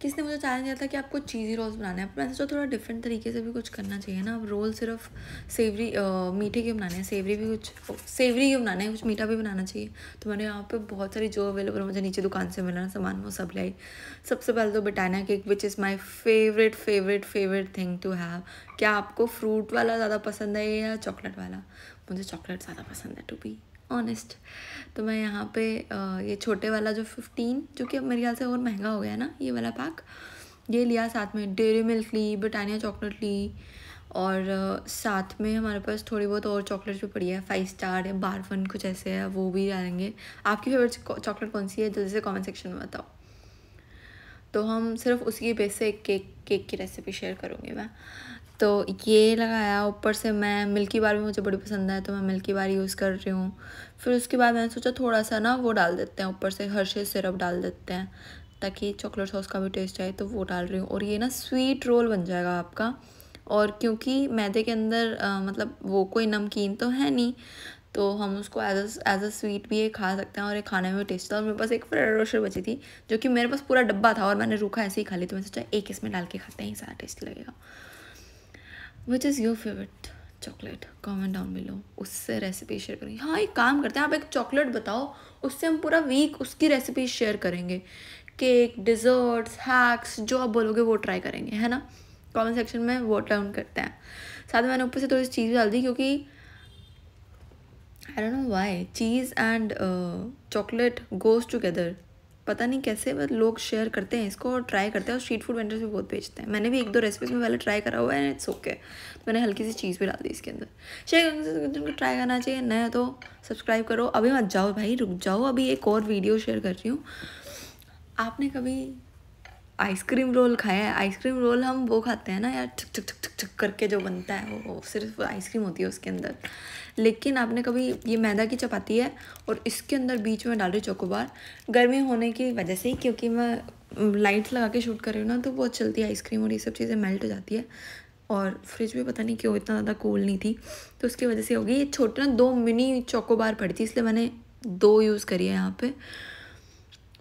किसी ने मुझे चैलेंज दिया था कि आपको चीज़ी रोल्स बनाने हैं? मैंने सोचा थोड़ा डिफरेंट तरीके से भी कुछ करना चाहिए ना। अब रोल सिर्फ़ सेवरी मीठे के बनाने हैं? सेवरी भी कुछ सेवरी के बनाने हैं? कुछ मीठा भी बनाना चाहिए। तो मैंने यहाँ पे बहुत सारी जो अवेलेबल मुझे नीचे दुकान से मिला ना सामान वो सब लाई सबसे पहले तो Britannia cake which is my favourite favourite favourite thing to have क्या आपको फ्रूट वाला ज़्यादा पसंद है या चॉकलेट वाला? मुझे चॉकलेट ज़्यादा पसंद है टू बी ऑनेस्ट तो मैं यहाँ पे ये छोटे वाला जो फिफ्टीन जो कि अब मेरे ख्याल से और महँगा हो गया ना ये वाला पैक ये लिया साथ में डेरी मिल्क ली ब्रिटानिया चॉकलेट ली और साथ में हमारे पास थोड़ी बहुत और चॉकलेट भी पड़ी है फाइव स्टार या बार फन कुछ ऐसे है, वो भी डालेंगे। आपकी फेवरेट चॉकलेट कौन सी है? जल्दी से कमेंट सेक्शन में बताओ। तो हम सिर्फ़ उसी बेस से एक केक केक की रेसिपी शेयर करूँगी मैं। तो ये लगाया ऊपर से मैं मिल्की बार भी मुझे बड़ी पसंद है तो मैं मिल्की बार यूज़ कर रही हूँ। फिर उसके बाद मैंने सोचा थोड़ा सा ना वो डाल देते हैं ऊपर से हर्षे सिरप डाल देते हैं ताकि चॉकलेट सॉस का भी टेस्ट आए तो वो डाल रही हूँ। और ये ना स्वीट रोल बन जाएगा आपका। और क्योंकि मैदे के अंदर आ, मतलब वो कोई नमकीन तो है नहीं तो हम उसको as a as a sweet भी ये खा सकते हैं और ये खाने में टेस्ट था और मेरे पास एक फ्रेड रोशर बची थी जो कि मेरे पास पूरा डब्बा था और मैंने रूखा ऐसे ही खा ली तो मैंने सोचा एक इसमें डाल के खाते हैं ही सारा टेस्ट लगेगा। Which is your favourite chocolate comment down below उससे रेसिपी शेयर करेंगे। हाँ एक काम करते हैं, आप एक चॉकलेट बताओ। उससे हम पूरा वीक उसकी रेसिपी शेयर करेंगे। केक डिज़र्ट्स हैक्स जो आप बोलोगे वो ट्राई करेंगे, है ना? कमेंट सेक्शन में वोट डाउन करते हैं। साथ में मैंने ऊपर से थोड़ी सी चीज़ डाल दी क्योंकि I don't know why cheese and chocolate goes together पता नहीं कैसे बस लोग शेयर करते हैं इसको और ट्राई करते हैं और स्ट्रीट फ़ूड वेंडर्स भी बहुत बेचते हैं। मैंने भी एक दो रेसिपीज़ में पहले ट्राई करा हुआ है एंड इट्स ओके तो मैंने हल्की सी चीज़ भी डाल दी इसके अंदर। शेयर जिनको ट्राई करना चाहिए। नया तो सब्सक्राइब करो। अभी मत जाओ भाई, रुक जाओ। अभी एक और वीडियो शेयर कर रही हूँ। आपने कभी आइसक्रीम रोल खाया है? आइसक्रीम रोल हम वो खाते हैं ना यार, ठक ठक ठक। ठक करके जो बनता है, वो सिर्फ़ आइसक्रीम होती है उसके अंदर। लेकिन आपने कभी ये मैदा की चपाती है और इसके अंदर बीच में डाल रही चोकोबार गर्मी होने की वजह से ही, क्योंकि मैं लाइट लगा के शूट कर रही हूँ ना तो बहुत चलती है आइसक्रीम और ये सब चीज़ें मेल्ट हो जाती है। और फ्रिज भी पता नहीं क्यों इतना ज़्यादा कूल नहीं थी तो उसकी वजह से होगी। ये छोटे ना, दो मिनी चोकोबार पड़ी थी, इसलिए मैंने दो यूज़ करी है यहाँ पे।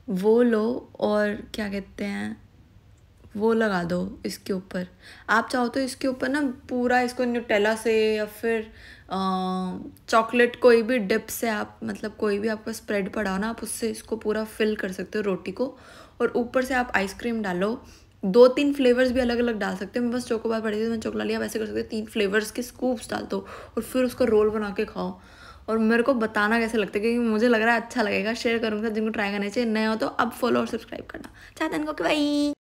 वो लो और क्या कहते हैं वो लगा दो इसके ऊपर। आप चाहो तो इसके ऊपर ना पूरा इसको न्यूटेला से या फिर चॉकलेट कोई भी डिप से आप मतलब कोई भी आपका स्प्रेड पड़ा हो ना, आप उससे इसको पूरा फिल कर सकते हो रोटी को। और ऊपर से आप आइसक्रीम डालो। दो तीन फ्लेवर्स भी अलग अलग डाल सकते हो। मैं बस चोकोबार पड़ी थी, मैं चोकला लिया, वैसे कर सकते तीन फ्लेवर्स के स्कूप्स डाल दो और फिर उसको रोल बना के खाओ। और मेरे को बताना कैसे लगता है, क्योंकि मुझे लग रहा है अच्छा लगेगा। शेयर करूँगा, जिनको ट्राई करना चाहिए। नया हो तो अब फॉलो और सब्सक्राइब करना। चाहते हैं इनको कि भाई।